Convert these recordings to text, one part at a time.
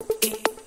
you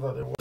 that it was.